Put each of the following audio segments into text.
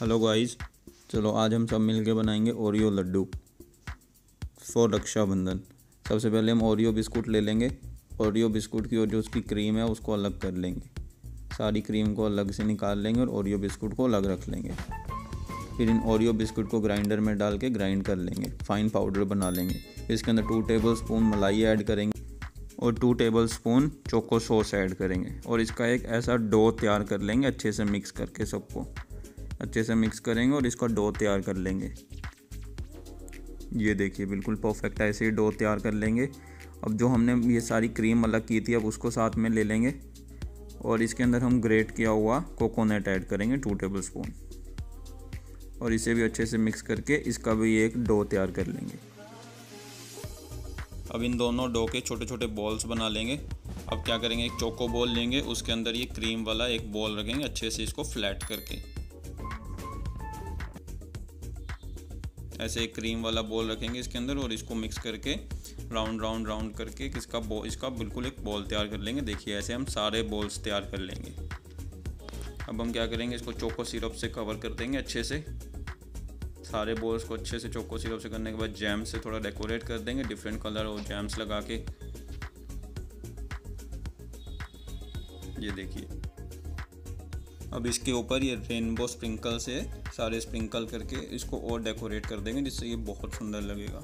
Hello guys चलो आज हम सब मिलके बनाएँगे ओरियो लड्डू फॉर रक्षाबंधन। सबसे पहले हम ओरियो बिस्कुट ले लेंगे। ओरियो बिस्कुट की और जो उसकी क्रीम है, उसको अलग कर लेंगे। सारी क्रीम को अलग से निकाल लेंगे और ओरियो बिस्कुट को अलग रख लेंगे। फिर इन ओरियो बिस्कुट को ग्राइंडर में डाल के ग्राइंड कर लेंगे। फाइन पाउडर बना लेंगे। इसके अंदर टू टेबल स्पून मलाई ऐड करेंगे और two tablespoon choco sauce add करेंगे। और इसका एक ऐसा डो तैयार कर लेंगे अच्छे से मिक्स करके सबको। अच्छे से मिक्स करेंगे और इसका डो तैयार कर लेंगे। ये देखिए, बिल्कुल परफेक्ट ऐसे ही डो तैयार कर लेंगे। अब जो हमने ये सारी क्रीम अलग की थी, अब उसको साथ में ले लेंगे। और इसके अंदर हम ग्रेट किया हुआ कोकोनट ऐड करेंगे टू टेबल स्पून और इसे भी अच्छे से मिक्स करके इसका भी एक डो तैयार कर लेंगे। अब इन दोनों डो के छोटे छोटे बॉल्स बना लेंगे। अब क्या करेंगे, एक चोको बॉल लेंगे, उसके अंदर ये क्रीम वाला एक बॉल रखेंगे, अच्छे से इसको फ्लैट करके। ऐसे एक क्रीम वाला बॉल रखेंगे इसके अंदर और इसको मिक्स करके राउंड राउंड राउंड करके किसका बॉल इसका बिल्कुल एक बॉल तैयार कर लेंगे। देखिए, ऐसे हम सारे बॉल्स तैयार कर लेंगे। अब हम क्या करेंगे, इसको चोको सिरप से कवर कर देंगे अच्छे से। सारे बॉल्स को अच्छे से चोको सिरप से करने के बाद जैम से थोड़ा डेकोरेट कर देंगे डिफरेंट कलर और जैम्स लगा के। ये देखिए। अब इसके ऊपर ये रेनबो स्प्रिंकल से सारे स्प्रिंकल करके इसको और डेकोरेट कर देंगे, जिससे ये बहुत सुंदर लगेगा।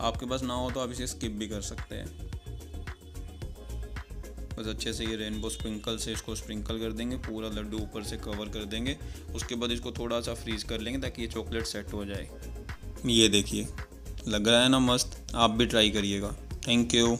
आपके पास ना हो तो आप इसे स्किप भी कर सकते हैं। बस अच्छे से ये रेनबो स्प्रिंकल से इसको स्प्रिंकल कर देंगे, पूरा लड्डू ऊपर से कवर कर देंगे। उसके बाद इसको थोड़ा सा फ्रीज कर लेंगे ताकि ये चॉकलेट सेट हो जाए। ये देखिए, लग रहा है ना मस्त? आप भी ट्राई करिएगा। Thank you